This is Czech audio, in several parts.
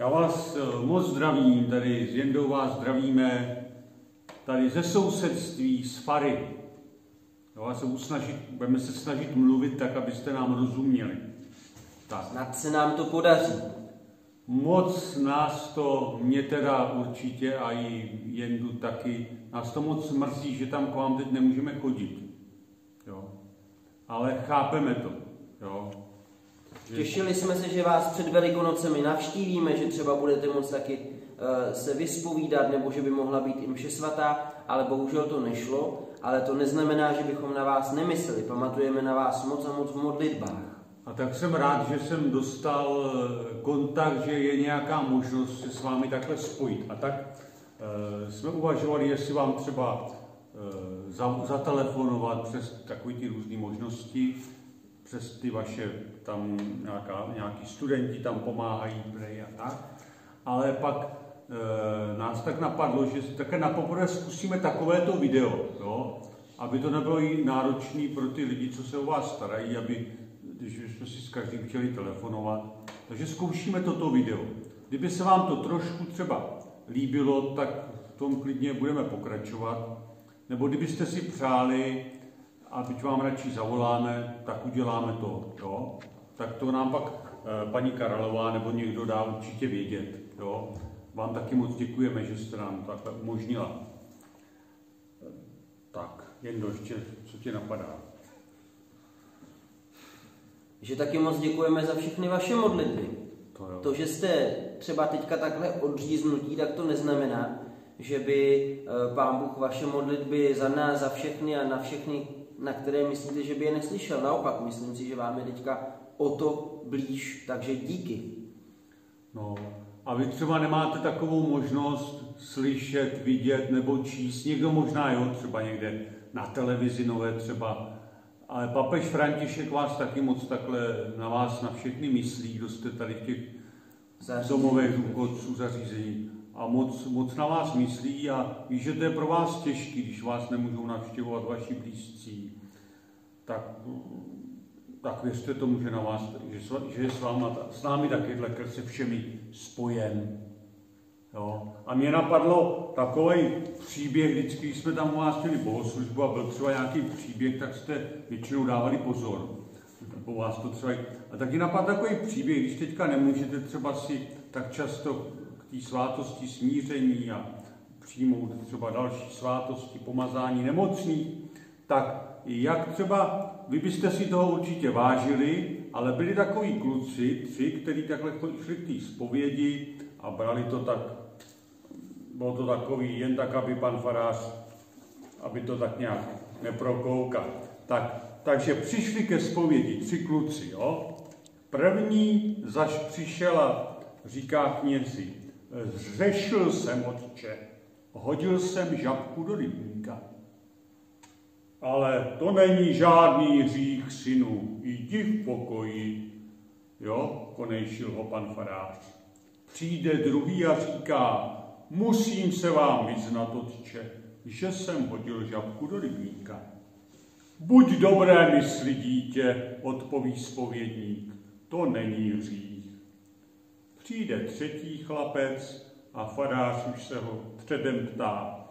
Já vás eh, moc zdravím, tady s Jendou vás zdravíme, tady ze sousedství, z Fary. Já se usnažit, budeme se snažit mluvit tak, abyste nám rozuměli. Tak. Snad se nám to podaří. Moc nás to, mě teda určitě a i Jendu taky, nás to moc mrzí, že tam k vám teď nemůžeme chodit. Jo. Ale chápeme to. Jo. Těšili jsme se, že vás před Velikonocemi navštívíme, že třeba budete moct taky uh, se vyspovídat, nebo že by mohla být i mše svatá, ale bohužel to nešlo. Ale to neznamená, že bychom na vás nemysleli. Pamatujeme na vás moc a moc v modlitbách. A tak jsem rád, že jsem dostal eh, kontakt, že je nějaká možnost se s vámi takhle spojit. A tak e, jsme uvažovali, jestli vám třeba za, zatelefonovat přes takové ty různé možnosti, přes ty vaše, tam nějaká, nějaký studenti tam pomáhají, prej a tak. Ale pak e, nás tak napadlo, že také na poprvé zkusíme takovéto video, jo? aby to nebylo i náročné pro ty lidi, co se o vás starají, aby, když jsme si s každým chtěli telefonovat. Takže zkoušíme toto video. Kdyby se vám to trošku třeba líbilo, tak v tom klidně budeme pokračovat. Nebo kdybyste si přáli, a byť vám radši zavoláme, tak uděláme to, jo? Tak to nám pak e, paní Karalová nebo někdo dá určitě vědět, jo? Vám taky moc děkujeme, že jste nám takhle umožnila. Tak, jen ještě, co ti napadá? Že taky moc děkujeme za všechny vaše modlitby. To, jo. to že jste třeba teďka takhle odříznutí, tak to neznamená, že by e, Pán Bůh vaše modlitby za nás, za všechny a na všechny na které myslíte, že by je neslyšel. Naopak, myslím si, že vám je teďka o to blíž, takže díky. No, a vy třeba nemáte takovou možnost slyšet, vidět nebo číst. Někdo možná jo, třeba někde na televizi nové třeba. Ale papež František vás taky moc takhle na vás, na všechny myslí, kdo jste tady v těch domových důchodců zařízení. A moc, moc na vás myslí a ví, že to je pro vás těžké, když vás nemůžou navštěvovat vaši blízcí tak, tak věřte tomu, že, na vás, že, že je s, váma, s námi takyhle se všemi spojen. Jo. A mě napadlo takový příběh, vždycky, když jsme tam u vás měli bohoslužbu a byl třeba nějaký příběh, tak jste většinou dávali pozor. Po vás to třeba... A taky napadl takový příběh, když teďka nemůžete třeba si tak často té svátosti smíření a přijmout třeba další svátosti, pomazání nemocných, tak jak třeba, vy byste si toho určitě vážili, ale byli takový kluci, tři, kteří takhle šli k té zpovědi a brali to tak, bylo to takový, jen tak, aby pan farář, aby to tak nějak neprokoukal. Tak, takže přišli ke zpovědi tři kluci, jo. První zaž přišel a říká knězi, zřešil jsem, otče, hodil jsem žabku do rybníka. Ale to není žádný hřích synu, jdi v pokoji. Jo, konejšil ho pan farář. Přijde druhý a říká, musím se vám vyznat, otče, že jsem hodil žabku do rybníka. Buď dobré mysli, dítě, odpoví spovědník, to není hřích. Přijde třetí chlapec a farář už se ho předem ptá,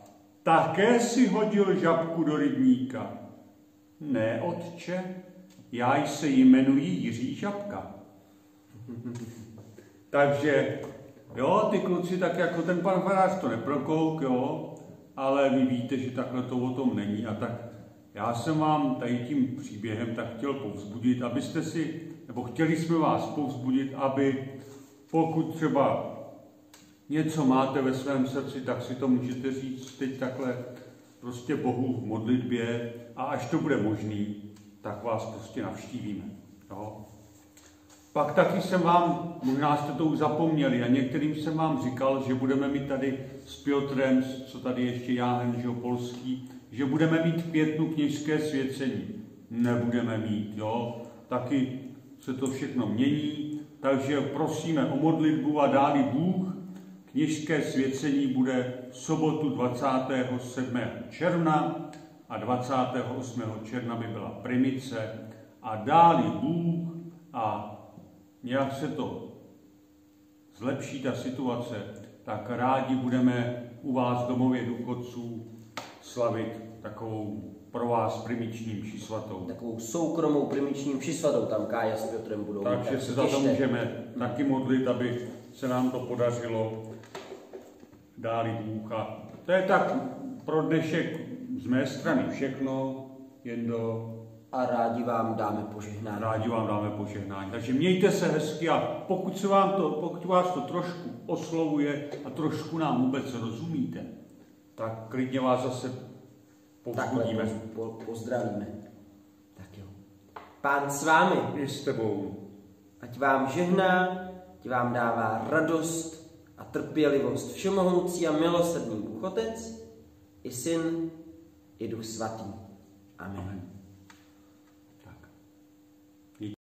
také si hodil žabku do rybníka. Ne, otče, já se jmenuji Jiří Žabka. Takže, jo, ty kluci, tak jako ten pan farář to neprokouk, jo, ale vy víte, že takhle to o tom není a tak já jsem vám tady tím příběhem tak chtěl povzbudit, abyste si, nebo chtěli jsme vás povzbudit, aby pokud třeba něco máte ve svém srdci, tak si to můžete říct teď takhle prostě Bohu v modlitbě a až to bude možný, tak vás prostě navštívíme. Jo? Pak taky jsem vám, možná jste to už zapomněli, a některým jsem vám říkal, že budeme mít tady s Piotrem, co tady ještě Jáhen, že polský, že budeme mít v květnu kněžské svěcení. Nebudeme mít, jo. Taky se to všechno mění, takže prosíme o modlitbu a dáli Bůh, Kněžské svěcení bude v sobotu 27. června a 28. června by byla primice a dáli Bůh a nějak se to zlepší ta situace, tak rádi budeme u vás domově důchodců slavit takovou pro vás primiční mši svatou. Takovou soukromou primiční mši svatou tam Kája s Piotrem budou. Takže tak se za to můžeme taky modlit, aby se nám to podařilo dáli Bůh. To je tak pro dnešek z mé strany všechno, jen do... A rádi vám dáme požehnání. Rádi vám dáme požehnání. Takže mějte se hezky a pokud, se vám to, pokud vás to trošku oslovuje a trošku nám vůbec rozumíte, tak klidně vás zase povzbudíme. Takhle po, pozdravíme. Tak jo. Pán s vámi. I s tebou. Ať vám žehná, ať vám dává radost a trpělivost všemohoucí a milosrdný Bůh Otec, i Syn, i Duch Svatý. Amen. Amen.